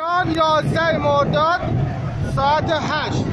امشب 11 مرداد ساعت 8